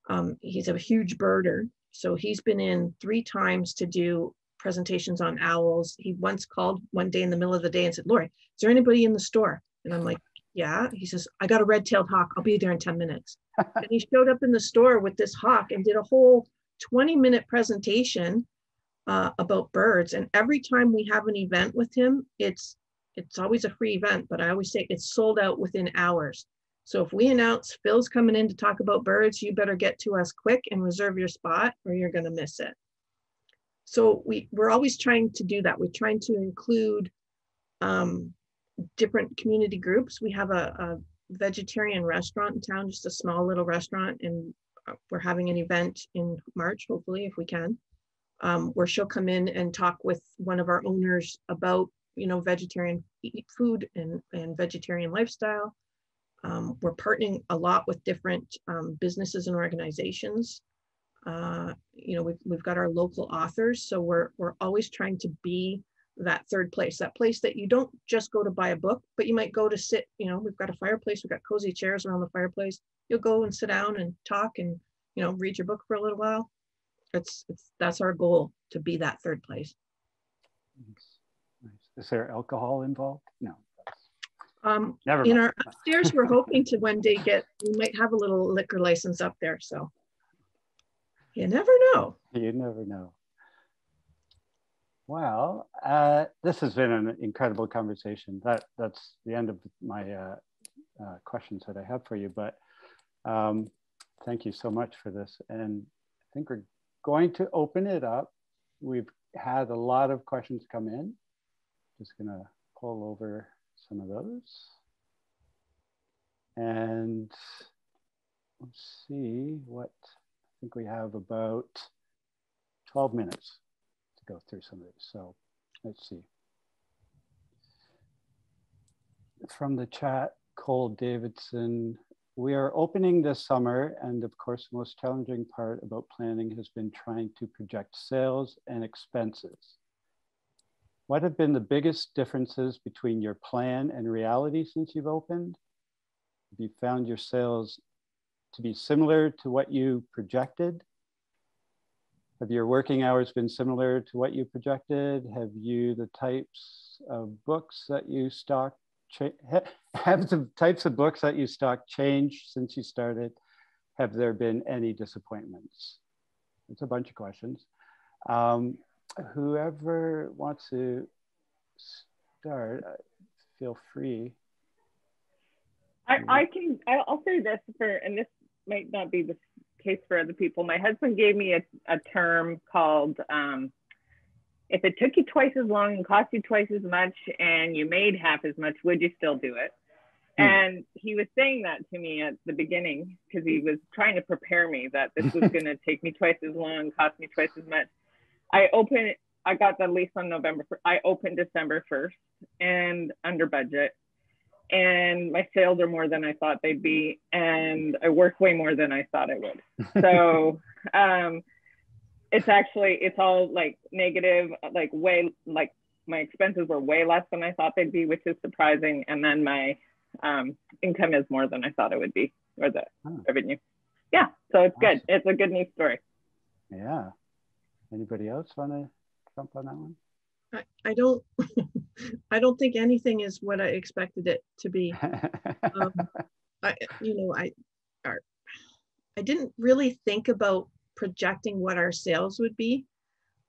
S4: Um, he's a huge birder. So he's been in three times to do presentations on owls. He once called one day in the middle of the day and said, Lori, is there anybody in the store? And I'm like, yeah. He says, I got a red tailed hawk. I'll be there in 10 minutes. and he showed up in the store with this hawk and did a whole 20 minute presentation uh, about birds. And every time we have an event with him, it's it's always a free event, but I always say it's sold out within hours. So if we announce Phil's coming in to talk about birds, you better get to us quick and reserve your spot or you're going to miss it. So we, we're always trying to do that. We're trying to include um, different community groups. We have a, a vegetarian restaurant in town, just a small little restaurant, and we're having an event in March, hopefully, if we can, um, where she'll come in and talk with one of our owners about, you know, vegetarian food and, and vegetarian lifestyle. Um, we're partnering a lot with different um, businesses and organizations. Uh, you know, we've, we've got our local authors, so we're, we're always trying to be that third place, that place that you don't just go to buy a book, but you might go to sit, you know, we've got a fireplace, we've got cozy chairs around the fireplace. You'll go and sit down and talk and, you know, read your book for a little while. It's, it's that's our goal to be that third place.
S2: Nice. Is there alcohol involved? No.
S4: Um, Never in our upstairs, we're hoping to one day get, we might have a little liquor license up there. So you never know.
S2: You never know. Well, uh, this has been an incredible conversation. That that's the end of my uh, uh, questions that I have for you. But um, thank you so much for this. And I think we're going to open it up. We've had a lot of questions come in. Just gonna pull over some of those. And let's see what I think we have about 12 minutes to go through some of these. So let's see. From the chat, Cole Davidson, we are opening this summer, and of course, the most challenging part about planning has been trying to project sales and expenses. What have been the biggest differences between your plan and reality since you've opened? Have you found your sales to be similar to what you projected? Have your working hours been similar to what you projected? Have you the types of books that you stock have the types of books that you stock changed since you started? Have there been any disappointments? It's a bunch of questions. Um, whoever wants to start, uh, feel free.
S5: I, I can, I'll say this for, and this might not be the case for other people. My husband gave me a, a term called um, if it took you twice as long and cost you twice as much and you made half as much, would you still do it? Hmm. And he was saying that to me at the beginning because he was trying to prepare me that this was going to take me twice as long, cost me twice as much. I opened, I got the lease on November. I opened December 1st and under budget and my sales are more than I thought they'd be, and I work way more than I thought I would. So um, it's actually it's all like negative, like way like my expenses were way less than I thought they'd be, which is surprising, and then my um, income is more than I thought it would be, or the oh. revenue. Yeah, so it's awesome. good. It's a good news story.
S2: Yeah. Anybody else want to jump on that one?
S4: I, I don't I don't think anything is what I expected it to be. um, I you know I I didn't really think about projecting what our sales would be.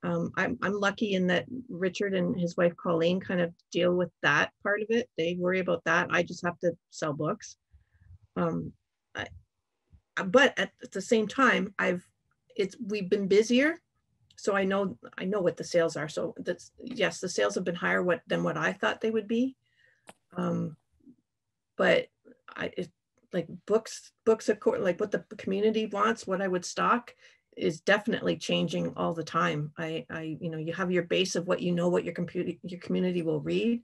S4: Um, I'm, I'm lucky in that Richard and his wife Colleen kind of deal with that part of it. They worry about that. I just have to sell books. Um, I, but at at the same time, I've it's we've been busier, so I know I know what the sales are. So that's yes, the sales have been higher what than what I thought they would be. Um, but I it, like books books of course like what the community wants, what I would stock is definitely changing all the time. I I you know you have your base of what you know what your computer your community will read,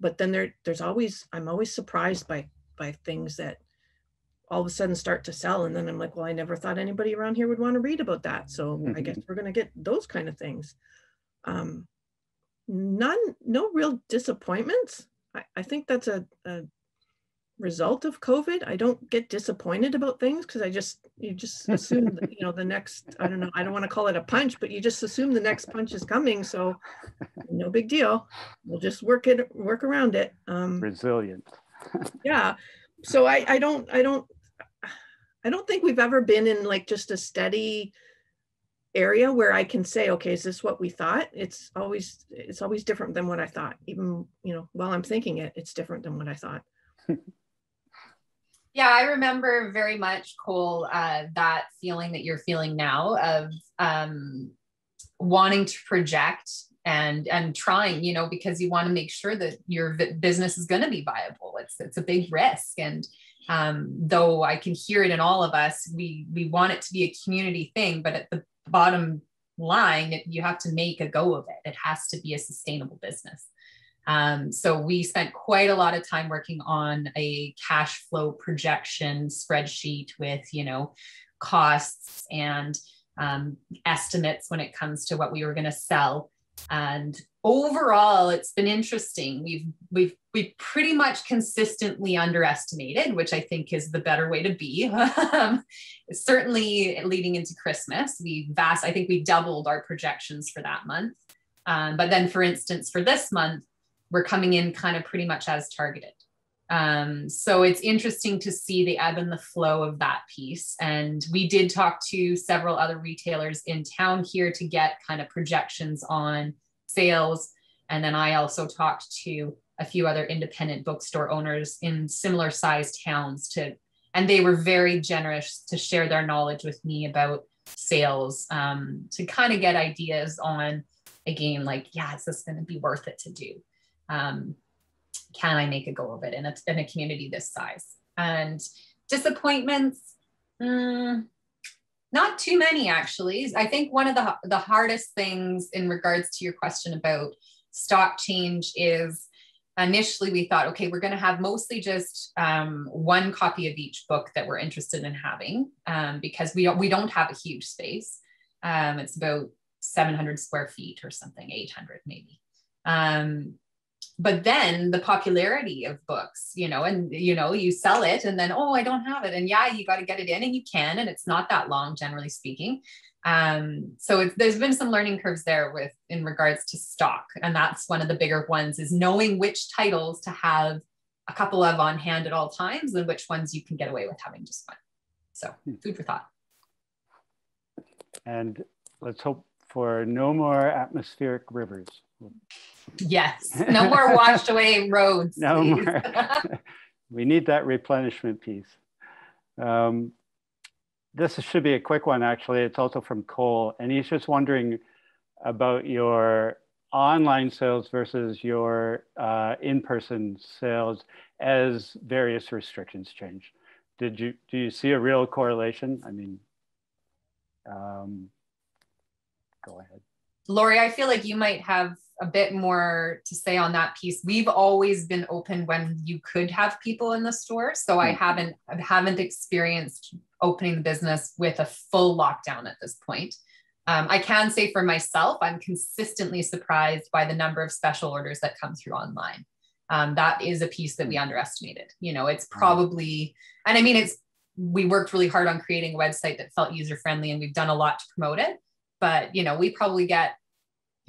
S4: but then there there's always I'm always surprised by by things that all of a sudden start to sell. And then I'm like, well, I never thought anybody around here would want to read about that. So mm-hmm. I guess mm-hmm. we're going to get those kind of things. Um, none, no real disappointments. I, I think that's a, a result of COVID. I don't get disappointed about things because I just, you just assume that, you know, the next, I don't know, I don't want to call it a punch, but you just assume the next punch is coming. So no big deal. We'll just work it, work around it.
S2: Um, Resilient.
S4: yeah. So I, I don't, I don't I don't think we've ever been in like just a steady area where I can say, okay, is this what we thought? It's always it's always different than what I thought. Even you know, while I'm thinking it, it's different than what I thought.
S3: Yeah, I remember very much, Cole, uh, that feeling that you're feeling now of um, wanting to project and and trying, you know, because you want to make sure that your business is going to be viable. It's it's a big risk and um, though I can hear it in all of us, we we want it to be a community thing, but at the bottom line, you have to make a go of it. It has to be a sustainable business. Um, so we spent quite a lot of time working on a cash flow projection spreadsheet with, you know, costs and um, estimates when it comes to what we were going to sell. And overall, it's been interesting. We've we've we've pretty much consistently underestimated, which I think is the better way to be. Certainly leading into Christmas, we vast, I think we doubled our projections for that month. Um, but then, for instance, for this month, we're coming in kind of pretty much as targeted. Um, so it's interesting to see the ebb and the flow of that piece. And we did talk to several other retailers in town here to get kind of projections on sales. And then I also talked to a few other independent bookstore owners in similar sized towns to, and they were very generous to share their knowledge with me about sales um, to kind of get ideas on, again, like, yeah, is this going to be worth it to do? Um, can I make a go of it in a, in a community this size? And disappointments, mm, not too many actually. I think one of the, the hardest things in regards to your question about stock change is initially we thought, okay, we're going to have mostly just um, one copy of each book that we're interested in having um, because we don't, we don't have a huge space. Um, it's about 700 square feet or something, 800 maybe. But then the popularity of books you know and you know you sell it and then oh i don't have it. And yeah you got to get it in and you can and it's not that long generally speaking. Um, so there's been some learning curves there with in regards to stock and that's one of the bigger ones is knowing which titles to have a couple of on hand at all times and which ones you can get away with having just one. So hmm. food for thought.
S2: And let's hope for no more atmospheric rivers
S3: Yes. No more washed away roads.
S2: no more. we need that replenishment piece. Um, this should be a quick one, actually. It's also from Cole, and he's just wondering about your online sales versus your uh, in-person sales as various restrictions change. Did you do you see a real correlation? I mean, um, go ahead.
S3: Lori, I feel like you might have a bit more to say on that piece. We've always been open when you could have people in the store, so I mm-hmm. haven't I haven't experienced opening the business with a full lockdown at this point. Um, I can say for myself, I'm consistently surprised by the number of special orders that come through online. Um, that is a piece that we underestimated. You know, it's mm-hmm. probably, and I mean, it's we worked really hard on creating a website that felt user friendly, and we've done a lot to promote it. But you know, we probably get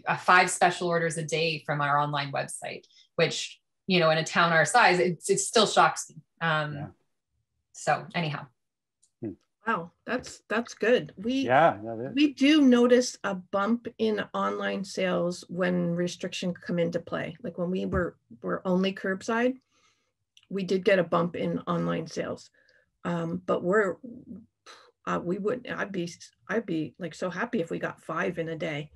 S3: uh, five special orders a day from our online website, which, you know, in a town our size, it, it still shocks me. Um, yeah. So anyhow.
S4: Wow, that's that's good. We
S2: yeah,
S4: we do notice a bump in online sales when restriction come into play. Like when we were were only curbside, we did get a bump in online sales. Um, but we're uh, we would, I'd be, I'd be like so happy if we got five in a day.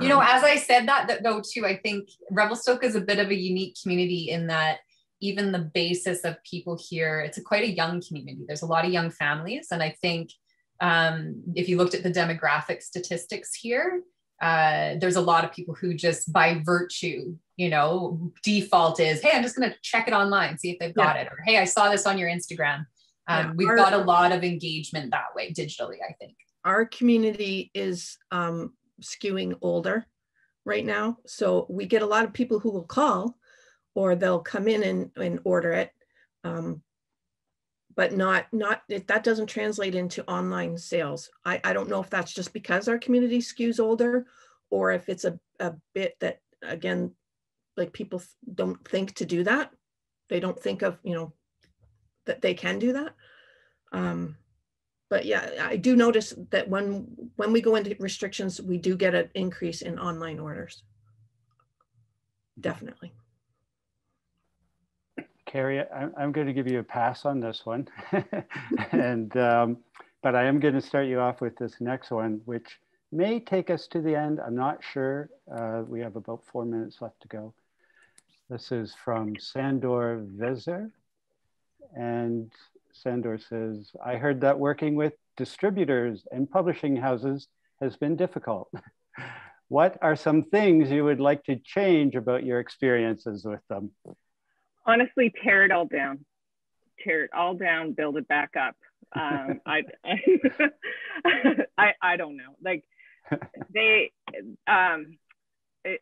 S3: You know,
S4: Um,
S3: as I said that, that though too, I think Revelstoke is a bit of a unique community in that even the basis of people here, it's a quite a young community. There's a lot of young families, and I think um, if you looked at the demographic statistics here, uh, there's a lot of people who just by virtue, you know, default is, hey, I'm just going to check it online, see if they've got it, or hey, I saw this on your Instagram. Um,
S4: Yeah,
S3: we've
S4: our-
S3: got a lot of engagement that way digitally, I think.
S4: our community is um, skewing older right now. So we get a lot of people who will call or they'll come in and, and order it. Um, but not, not, it, that doesn't translate into online sales. I, I don't know if that's just because our community skews older or if it's a, a bit that, again, like people don't think to do that. They don't think of, you know, that they can do that. Um, but yeah, I do notice that when, when we go into restrictions, we do get an increase in online orders. Definitely.
S2: Carrie, I'm, going to give you a pass on this one. and, um, but I am going to start you off with this next one, which may take us to the end. I'm not sure. Uh, we have about four minutes left to go. This is from Sandor Vezer. And Sandor says, I heard that working with distributors and publishing houses has been difficult. what are some things you would like to change about your experiences with them?
S5: honestly tear it all down tear it all down build it back up um, I, I i don't know like they um it,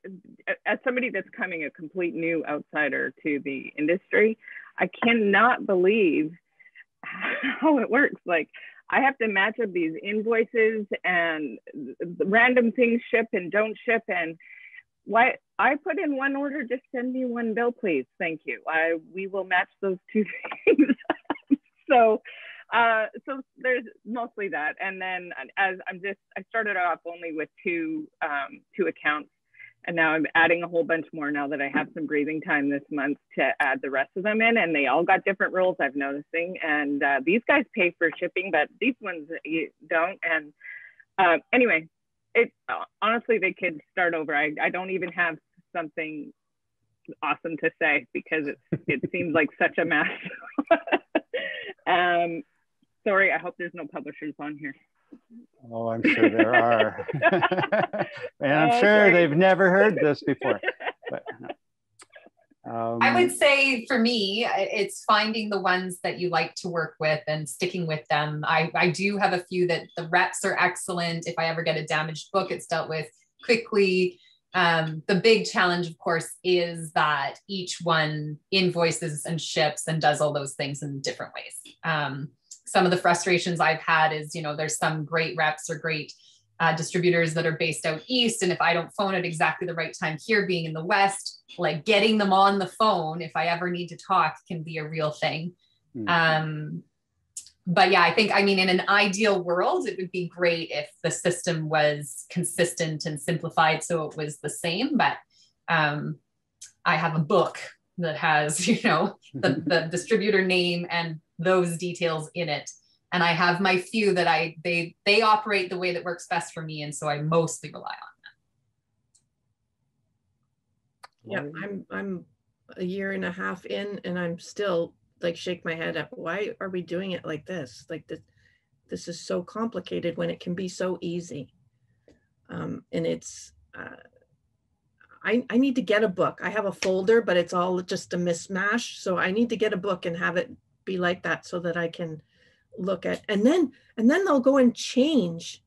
S5: as somebody that's coming a complete new outsider to the industry i cannot believe how it works like i have to match up these invoices and random things ship and don't ship and why I put in one order, just send me one bill, please. Thank you. I we will match those two things. so uh, so there's mostly that. And then as I'm just I started off only with two um, two accounts and now I'm adding a whole bunch more now that I have some breathing time this month to add the rest of them in. And they all got different rules I've noticing. And uh, these guys pay for shipping, but these ones you don't. And uh, anyway, it honestly they could start over. I, I don't even have something awesome to say because it it seems like such a mess. um, sorry, I hope there's no publishers on here.
S2: Oh, I'm sure there are. and I'm
S5: Oh,
S2: sure
S5: sorry.
S2: they've never heard this before. But, um,
S3: I would say for me, it's finding the ones that you like to work with and sticking with them. I, I do have a few that the reps are excellent. If I ever get a damaged book, it's dealt with quickly. Um, the big challenge, of course, is that each one invoices and ships and does all those things in different ways. Um, some of the frustrations I've had is, you know, there's some great reps or great uh, distributors that are based out east. And if I don't phone at exactly the right time here, being in the west, like getting them on the phone, if I ever need to talk, can be a real thing.
S2: Mm.
S3: Um, but yeah, I think, I mean, in an ideal world, it would be great if the system was consistent and simplified so it was the same. But um, I have a book that has, you know, the, the distributor name and those details in it and i have my few that i they they operate the way that works best for me and so i mostly rely on them
S4: Yeah, I'm, I'm a year and a half in and I'm still like shake my head at why are we doing it like this? Like this, this is so complicated when it can be so easy. Um, and it's, uh, I, I need to get a book. I have a folder, but it's all just a mismatch. So I need to get a book and have it be like that so that I can look at, and then, and then they'll go and change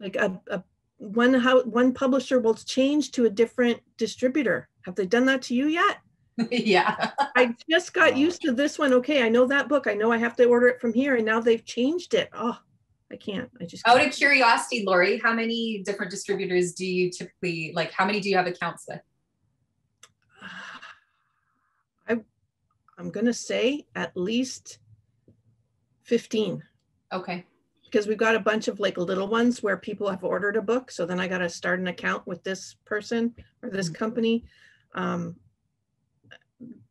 S4: like a, a one how one publisher will change to a different distributor. Have they done that to you yet?
S3: yeah
S4: I just got used to this one. Okay, I know that book. I know I have to order it from here, and now they've changed it. Oh, I can't. I just
S3: out
S4: can't.
S3: of curiosity lori how many different distributors do you typically like how many do you have accounts with
S4: I'm gonna say at least fifteen
S3: okay
S4: because we've got a bunch of like little ones where people have ordered a book. So then I got to start an account with this person or this
S3: Mhm.
S4: company. Um,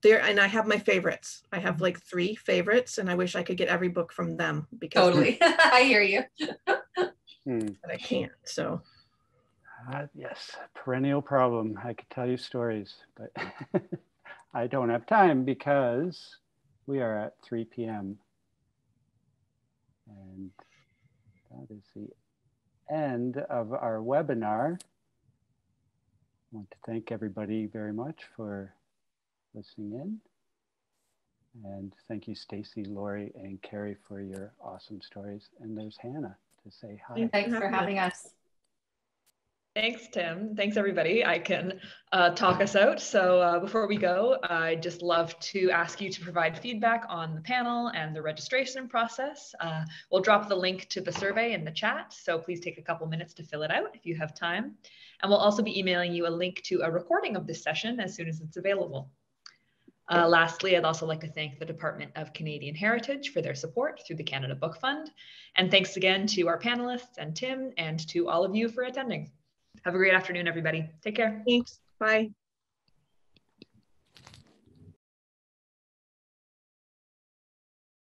S4: there, and I have my favorites. I have like three favorites, and I wish I could get every book from them because
S3: Totally. I hear you.
S2: Hmm.
S4: but I can't. So
S2: Uh, yes, perennial problem. I could tell you stories, but I don't have time because we are at 3 p.m. And that is the end of our webinar. I want to thank everybody very much for listening in. And thank you, Stacy, Lori, and Carrie for your awesome stories. And there's Hannah to say hi.
S3: Thanks for having us.
S1: Thanks, Tim. Thanks, everybody. I can uh, talk us out. So uh, before we go, I'd just love to ask you to provide feedback on the panel and the registration process. Uh, we'll drop the link to the survey in the chat, so please take a couple minutes to fill it out if you have time. And we'll also be emailing you a link to a recording of this session as soon as it's available. Uh, lastly, I'd also like to thank the Department of Canadian Heritage for their support through the Canada Book Fund. And thanks again to our panelists and Tim and to all of you for attending. Have a great afternoon, everybody. Take care.
S4: thanks. Bye.